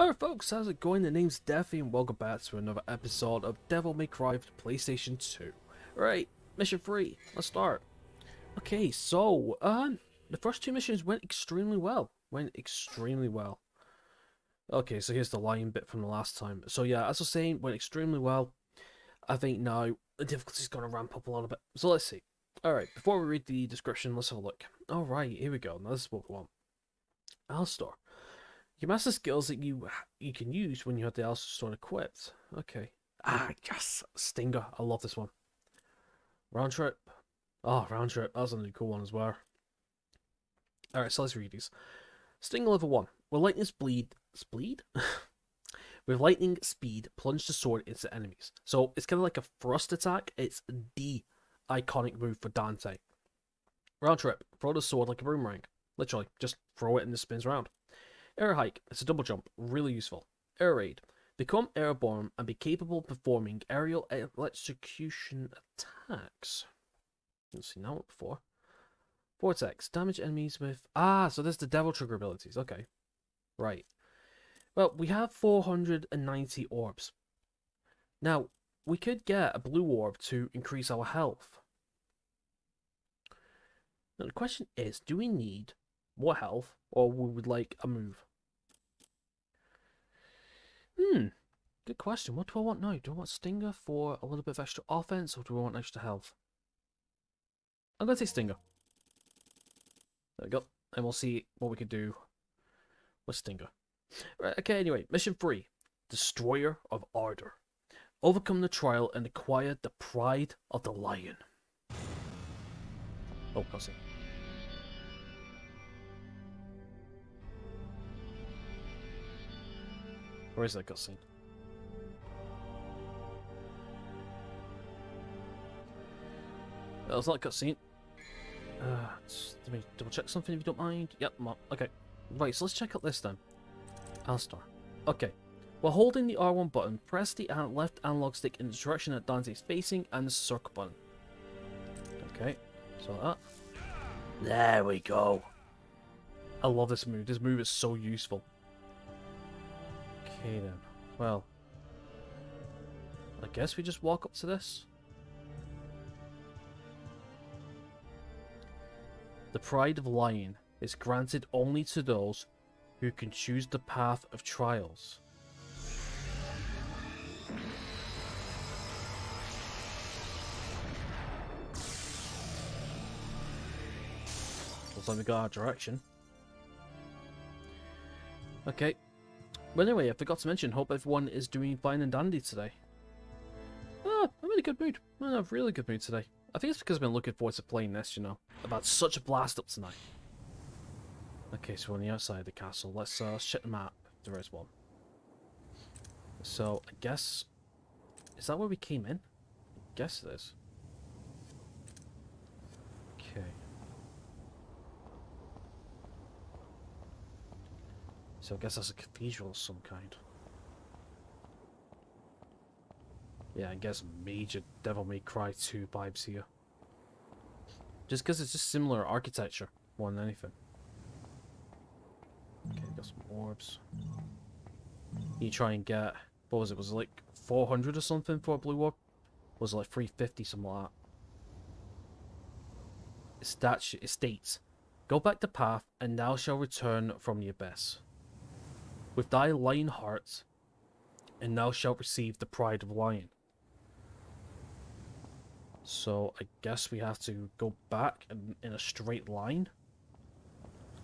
Alright folks, how's it going? The name's Deffy and welcome back to another episode of Devil May Cry for PlayStation 2. Right, mission 3, let's start. Okay, so, um, the first two missions went extremely well. Went extremely well. Okay, so here's the line bit from the last time. So yeah, as I was saying, went extremely well. I think now the difficulty's going to ramp up a little bit. So let's see. Alright, before we read the description, let's have a look. Alright, here we go. Now this is what we want. Alastor. You master skills that you you can use when you have the Alastor Stone equipped. Okay. Ah, yes! Stinger. I love this one. Round trip. Oh, round trip. That's a really cool one as well. Alright, so let's read these. Stinger level 1. With lightning speed... Speed? With lightning speed, plunge the sword into enemies. So it's kind of like a thrust attack. It's the iconic move for Dante. Round trip. Throw the sword like a boomerang. Literally, just throw it and it spins around. Air hike. It's a double jump. Really useful. Air raid. Become airborne and be capable of performing aerial electrocution attacks. Haven't seen that one before. Vortex. Damage enemies with... Ah, so there's the Devil Trigger abilities. Okay. Right. Well, we have 490 orbs. Now, we could get a blue orb to increase our health. Now, the question is, do we need more health or we would like a move? Hmm, good question. What do I want now? Do I want Stinger for a little bit of extra offense or do I want extra health? I'm going to take Stinger. There we go. And we'll see what we can do with Stinger. Right, okay, anyway, mission 3. Destroyer of Ardor. Overcome the trial and acquire the pride of the lion. Oh, cussing. Where is that cutscene? That was not a cutscene. Uh, let me double check something if you don't mind. Yep, okay. Right, so let's check out this then. Alastor. Okay. While holding the R1 button, press the left analog stick in the direction that Dante is facing and the circle button. Okay, so that. There we go. I love this move. This move is so useful. Okay then. Well. I guess we just walk up to this. The Pride of Lion is granted only to those who can choose the path of trials. Looks like we got our direction. Okay. But anyway, I forgot to mention, hope everyone is doing fine and dandy today. Ah, I'm in a good mood. I'm in a really good mood today. I think it's because I've been looking forward to playing this, you know. I've had such a blast up tonight. Okay, so we're on the outside of the castle. Let's uh, check the map. There is one. So, I guess... Is that where we came in? I guess it is. Okay. So I guess that's a cathedral of some kind. Yeah, I guess major Devil May Cry 2 vibes here. Just because it's just similar architecture more than anything. Okay, got some orbs. You try and get, what was it, was it like 400 or something for a blue orb? was it like 350, something like that? It states, Go back the path, and thou shalt return from the abyss. With thy lion heart, and thou shalt receive the pride of lion. So I guess we have to go back in, in a straight line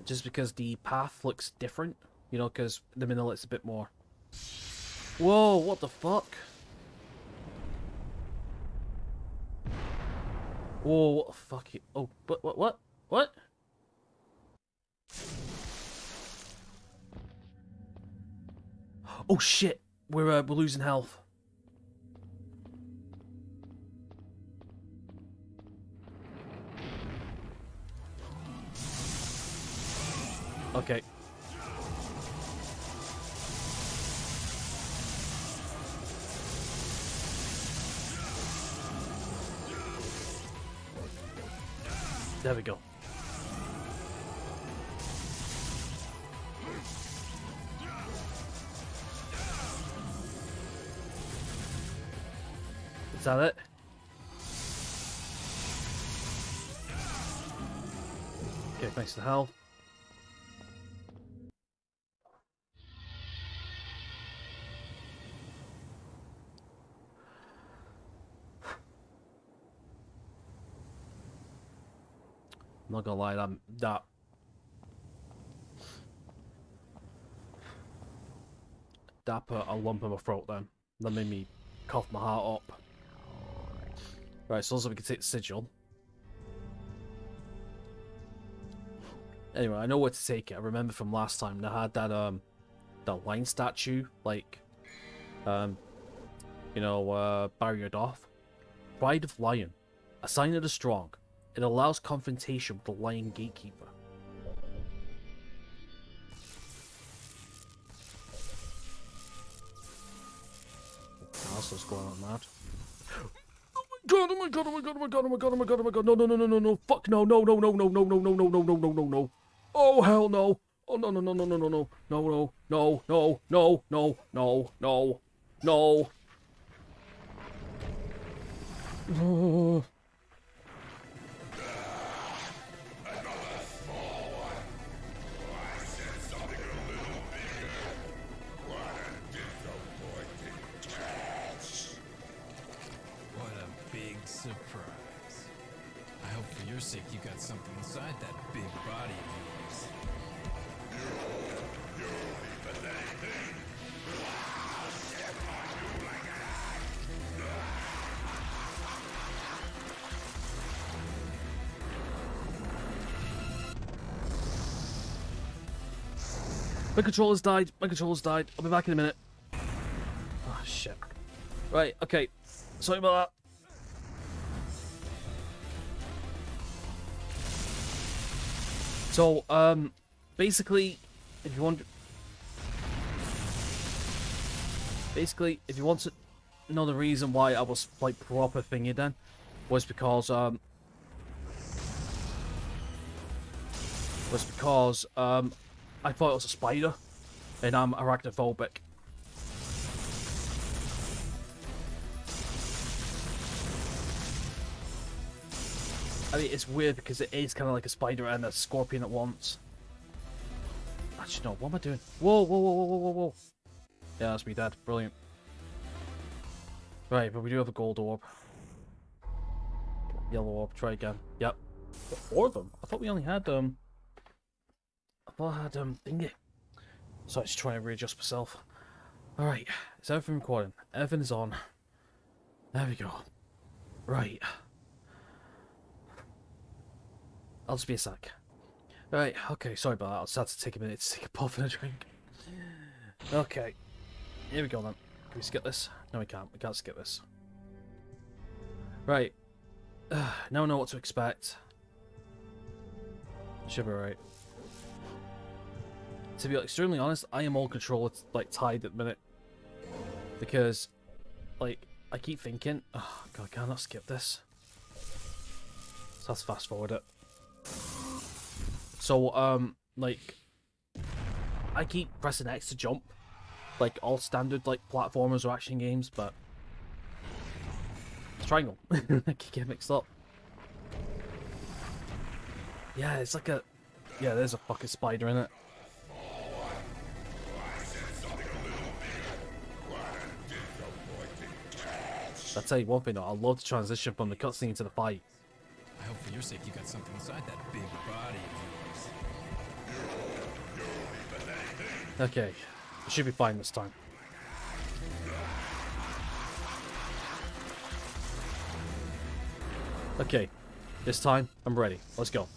just because the path looks different, you know, because the middle it's a bit more. Whoa, what the fuck? Whoa, what the fuck? Oh, what, what, what? What? Oh shit, we're, uh, we're losing health. Okay. There we go. That it? Okay, thanks to health. I'm not gonna lie, that that that put a lump in my throat then. That made me cough my heart up. Right, so also we can take the sigil. Anyway, I know where to take it. I remember from last time they had that um that lion statue, like um you know, uh Barrier Doth. Pride of Lion. A sign of the strong. It allows confrontation with the Lion Gatekeeper. What else going on, mad? God, oh my god, oh my god, oh my god, oh my god, oh my god, oh my god, no, no, no, no, no, no, fuck no, no, no, no, no, no, no, no, no, no, no, no, no, no. Oh, hell no. Oh, no, no, no, no, no, no, no, no, no, no, no, no, no, no, no, no. My controller's died. My controller's died. I'll be back in a minute. Oh, shit. Right, okay. Sorry about that. So, um, basically, if you want... Basically, if you want to know the reason why I was, like, proper thingy then, was because, um... Was because, um, I thought it was a spider, and I'm arachnophobic. I mean, it's weird because it is kind of like a spider and a scorpion at once. Actually, no, what am I doing? Whoa, whoa, whoa, whoa, whoa, whoa. Yeah, that's me dead. Brilliant. Right, but we do have a gold orb. Yellow orb, try again. Yep. Four of them? I thought we only had, um... Um, thingy. So I just trying to readjust myself. Alright, is everything recording? Everything is on. There we go. Right. I'll just be a sec. Alright, okay, sorry about that. I'll just have to take a minute to take a puff and a drink. Okay. Here we go then. Can we skip this? No, we can't. We can't skip this. Right. Uh, now I know what to expect. Should be right. To be extremely honest, I am all controller like tied at the minute. Because, like, I keep thinking, oh god, can I not skip this? So let's fast forward it. So, um, like, I keep pressing X to jump, like all standard like platformers or action games, but triangle. I keep getting mixed up. Yeah, it's like a yeah. There's a fucking spider in it. I'll tell you one thing though, I love the transition from the cutscene to the fight. I hope for your sake you got something inside that big body of yours. Okay, I should be fine this time. Okay, this time I'm ready. Let's go.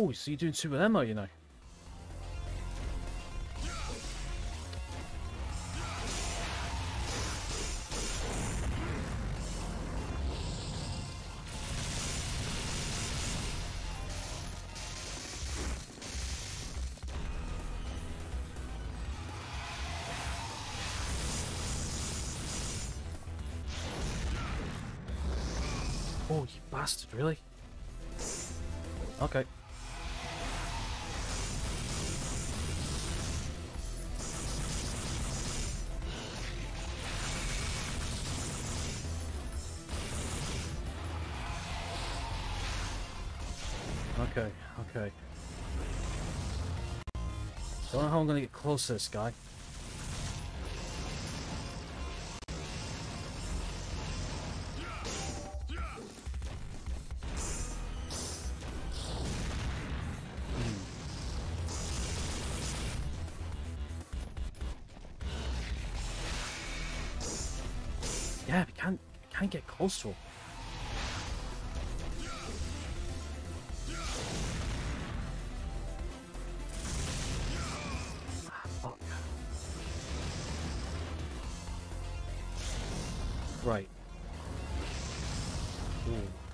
Oh, so you're doing two of them, are you now? Oh, you bastard, really? Okay. Okay, okay. Don't know how I'm gonna get close to this guy. Hmm. Yeah, we can't can't get close to him.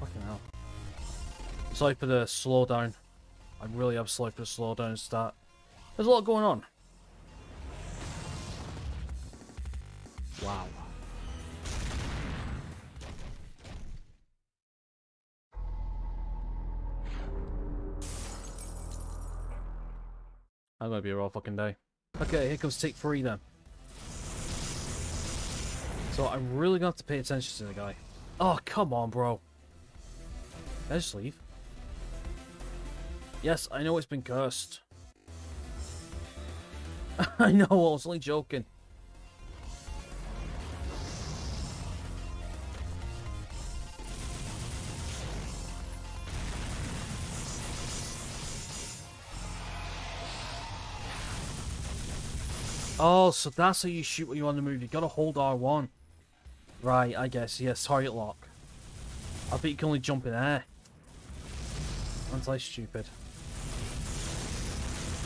Fucking hell. Sorry for the slowdown. I really am sorry for the slowdown start. There's a lot going on. Wow. I'm gonna be a raw fucking day. Okay, here comes take three then. So I'm really gonna have to pay attention to the guy. Oh, come on, bro. Can I just leave? Yes, I know it's been cursed. I know, I was only joking. Oh, so that's how you shoot when you're on the move. You gotta hold R1. Right, I guess. Yes, target lock. I bet you can only jump in air. Aren't I stupid?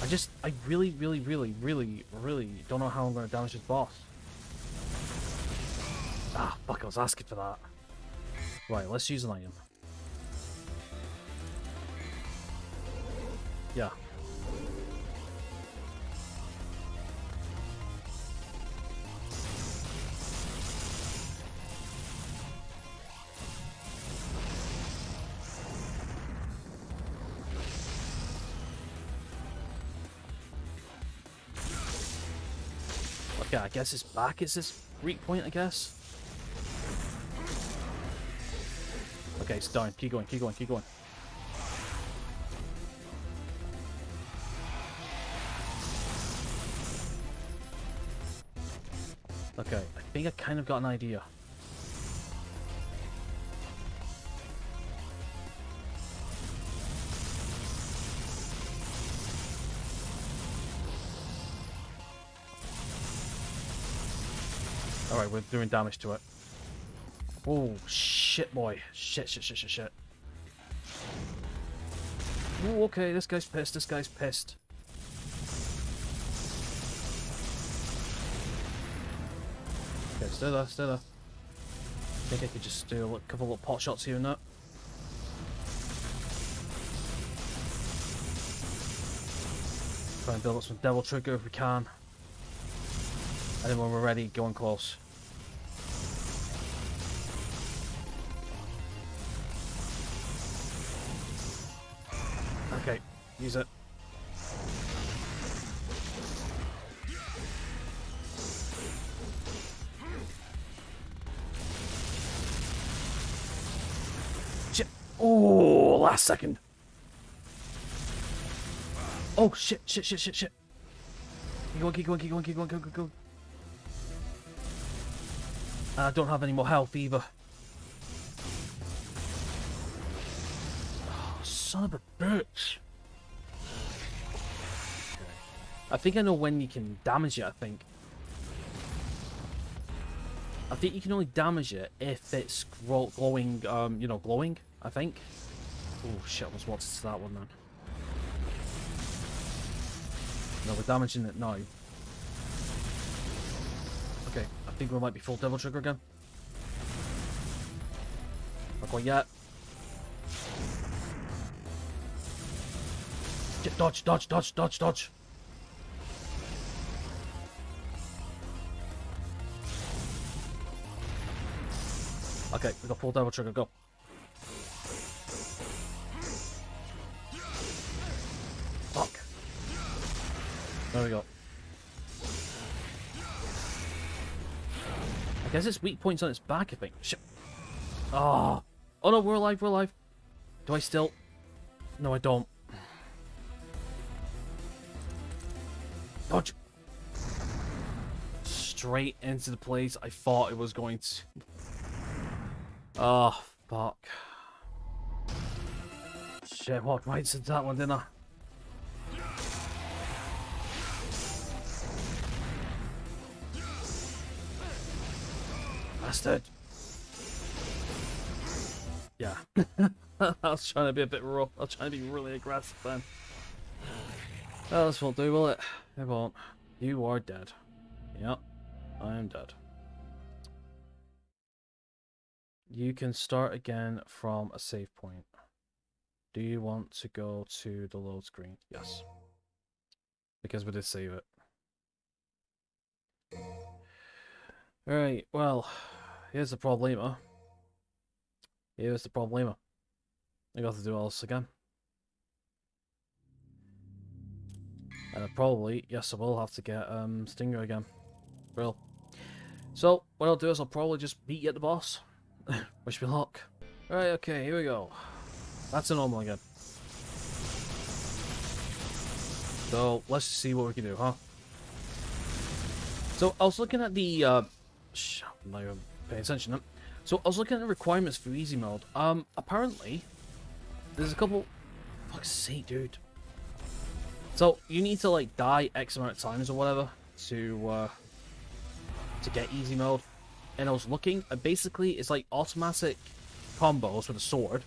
I just, I really, really, really, really, really don't know how I'm gonna damage this boss. Ah, fuck, I was asking for that. Right, let's use an item. Yeah. Okay, uh, I guess it's back. Is this weak point, I guess? Okay, it's down. Keep going, keep going, keep going. Okay, I think I kind of got an idea. Alright, we're doing damage to it. Oh, shit, boy. Shit, shit, shit, shit, shit. Oh, okay, this guy's pissed, this guy's pissed. Okay, stay there, stay there. I think I could just do a couple of pot shots here and that. Try and build up some Devil Trigger if we can. And then when we're ready, go in close. Okay, use it. Shit. Oh, last second. Oh, shit, shit, shit, shit, shit. Keep going, keep going, keep going, keep going, keep going, keep going. I don't have any more health either. Oh, son of a bitch. I think I know when you can damage it, I think. I think you can only damage it if it's glowing, um, you know, glowing, I think. Oh shit, I was wanted to that one then. No, we're damaging it now. Think we might be full Devil Trigger again. Not quite yet. Dodge, dodge, dodge, dodge, dodge. Okay, we got full Devil Trigger, go. Fuck. There we go. I guess its weak points on its back, I think. Shit. Oh. Oh no, we're alive, we're alive. Do I still... No, I don't. Dodge. Straight into the place I thought it was going to. Oh, fuck. Shit, walked right into that one, didn't I? Bastard. Yeah. I was trying to be a bit rough. I was trying to be really aggressive then. Oh, this won't do, will it? It won't. You are dead. Yep. I am dead. You can start again from a save point. Do you want to go to the load screen? Yes. Because we did save it. Alright, well, here's the problema. Here's the problema. I got to do all this again. And I probably, yes I will have to get um, Stinger again. Real. So, what I'll do is I'll probably just beat you at the boss. Wish me luck. Right, okay, here we go. That's a normal again. So, let's see what we can do, huh? So, I was looking at the, uh... Shh, I'm not even paying attention to So, I was looking at the requirements for easy mode. Um, apparently, there's a couple... Fuck's sake, dude. So, you need to, like, die X amount of times or whatever to, uh... To get easy mode. And I was looking, and basically, it's like automatic combos with a sword.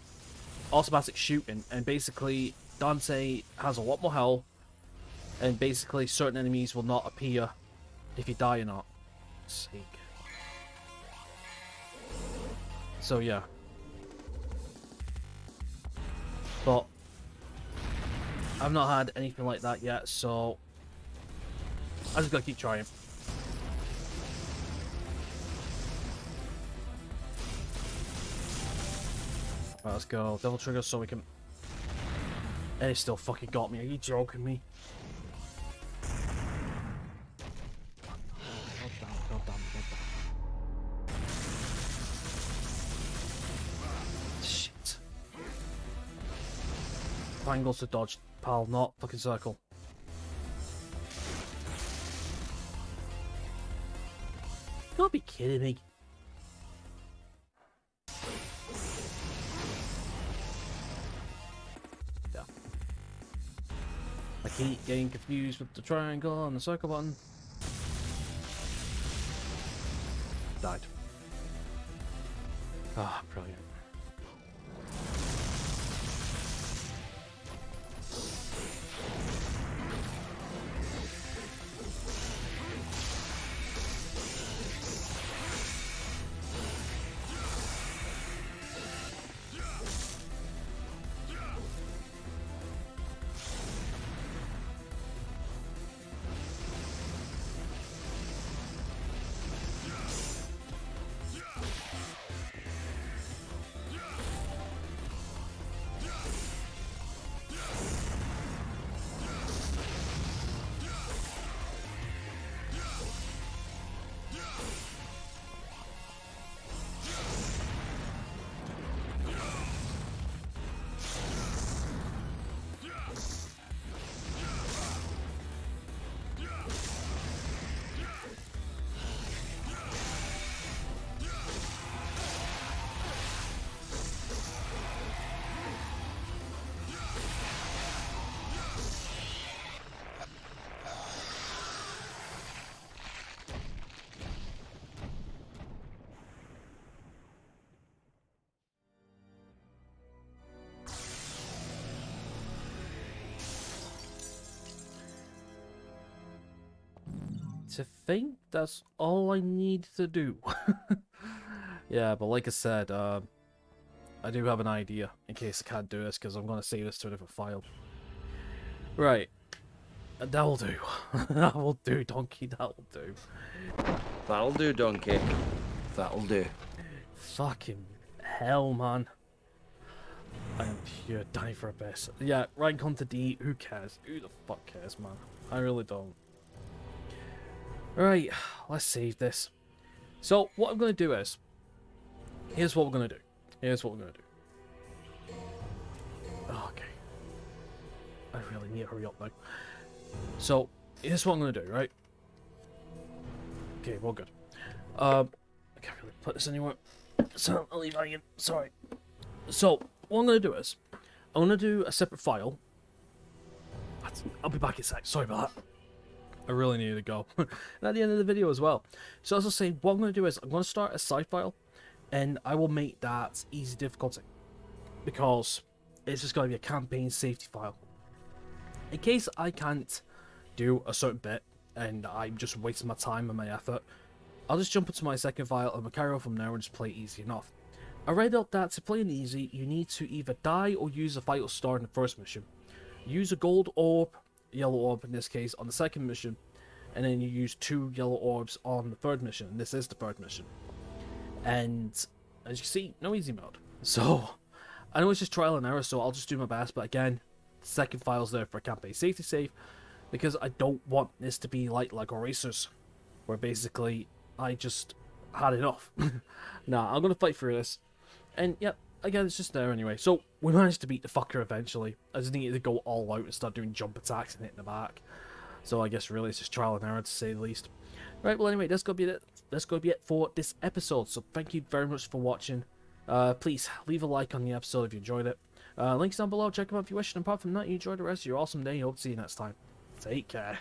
Automatic shooting, and basically, Dante has a lot more health. And basically, certain enemies will not appear if you die or not. Sake. So, yeah. But I've not had anything like that yet, so I just gotta keep trying. Right, let's go. Devil trigger so we can. And he still fucking got me. Are you joking me? Triangles to dodge, pal, not fucking circle. You gotta be kidding me. Yeah. I keep getting confused with the triangle and the circle button. Died. Ah, brilliant. Think that's all I need to do. yeah, but like I said, uh, I do have an idea in case I can't do this because I'm going to save this to a different file. Right. That'll do. that will do, Donkey. That'll do. That'll do, Donkey. That'll do. Fucking hell, man. I am pure dying for a best. Yeah, rank on to D. Who cares? Who the fuck cares, man? I really don't. Right, let's save this. So, what I'm going to do is, here's what we're going to do. Here's what we're going to do. Okay. I really need to hurry up now. So, here's what I'm going to do, right? Okay, we're good. Um, I can't really put this anywhere. So, I'll leave that in. Sorry. So, what I'm going to do is, I'm going to do a separate file. I'll be back in a sec. Sorry about that. I really need to go. and at the end of the video as well. So as I saying, what I'm going to do is I'm going to start a side file, and I will make that easy difficulty because it's just going to be a campaign safety file. In case I can't do a certain bit and I'm just wasting my time and my effort, I'll just jump into my second file and we'll carry on from there and just play easy enough. I read out that to play an easy, you need to either die or use a vital star in the first mission. Use a gold orb, yellow orb in this case, on the second mission, and then you use two yellow orbs on the third mission, and this is the third mission. And as you see, no easy mode. So, I know it's just trial and error, so I'll just do my best, but again, the second file's there for campaign safety save, because I don't want this to be like Lego Racers, where basically I just had enough. nah, I'm gonna fight through this. And yep, again, it's just there anyway. So we managed to beat the fucker eventually. I just needed to go all out and start doing jump attacks and hitting the back. So I guess really it's just trial and error to say the least. Right, well anyway, that's gonna be it. That's gonna be it for this episode. So thank you very much for watching. Uh, please leave a like on the episode if you enjoyed it. Uh, links down below. Check them out if you wish. And apart from that, you enjoy the rest of your awesome day. Hope to see you next time. Take care.